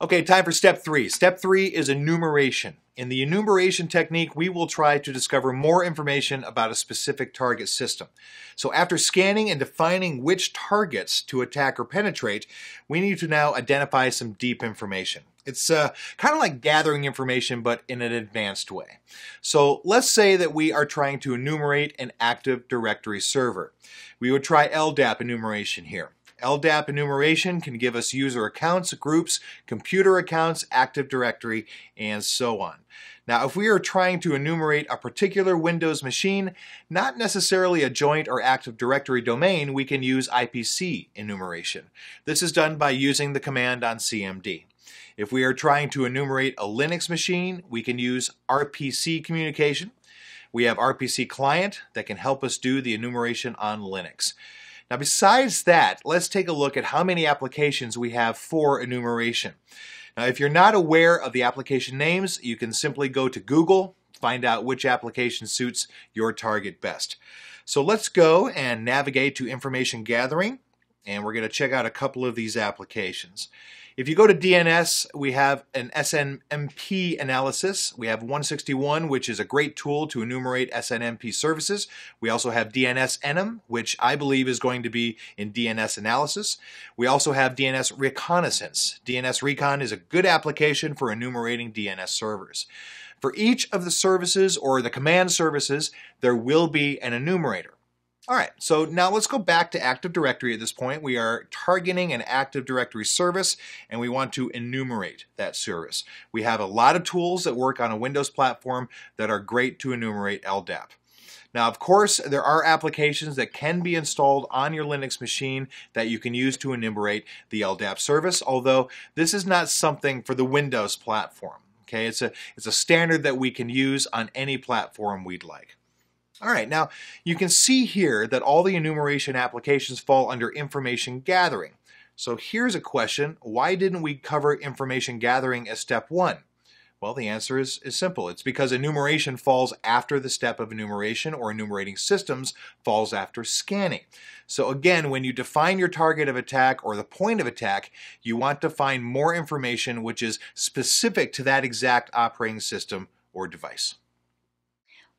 Okay, time for step three. Step three is enumeration. In the enumeration technique, we will try to discover more information about a specific target system. So after scanning and defining which targets to attack or penetrate, we need to now identify some deep information. It's uh, kind of like gathering information, but in an advanced way. So let's say that we are trying to enumerate an Active Directory server. We would try LDAP enumeration here. LDAP enumeration can give us user accounts, groups, computer accounts, Active Directory, and so on. Now, if we are trying to enumerate a particular Windows machine, not necessarily a joint or Active Directory domain, we can use IPC enumeration. This is done by using the command on CMD. If we are trying to enumerate a Linux machine, we can use RPC communication. We have RPC client that can help us do the enumeration on Linux. Now besides that, let's take a look at how many applications we have for enumeration. Now if you're not aware of the application names, you can simply go to Google, find out which application suits your target best. So let's go and navigate to information gathering and we're going to check out a couple of these applications. If you go to DNS, we have an SNMP analysis. We have 161, which is a great tool to enumerate SNMP services. We also have DNS Enum, which I believe is going to be in DNS analysis. We also have DNS Reconnaissance. DNS Recon is a good application for enumerating DNS servers. For each of the services or the command services, there will be an enumerator. All right, so now let's go back to Active Directory at this point. We are targeting an Active Directory service and we want to enumerate that service. We have a lot of tools that work on a Windows platform that are great to enumerate LDAP. Now, of course, there are applications that can be installed on your Linux machine that you can use to enumerate the LDAP service, although this is not something for the Windows platform. Okay, it's a, it's a standard that we can use on any platform we'd like. All right, now you can see here that all the enumeration applications fall under information gathering. So here's a question, why didn't we cover information gathering as step one? Well, the answer is, is simple. It's because enumeration falls after the step of enumeration or enumerating systems falls after scanning. So again, when you define your target of attack or the point of attack, you want to find more information which is specific to that exact operating system or device.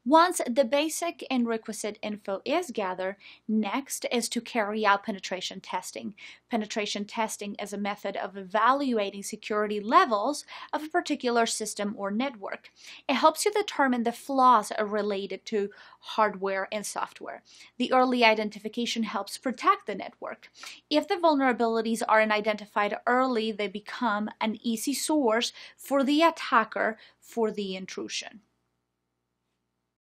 Once the basic and requisite info is gathered, next is to carry out penetration testing. Penetration testing is a method of evaluating security levels of a particular system or network. It helps you determine the flaws related to hardware and software. The early identification helps protect the network. If the vulnerabilities aren't identified early, they become an easy source for the attacker for the intrusion.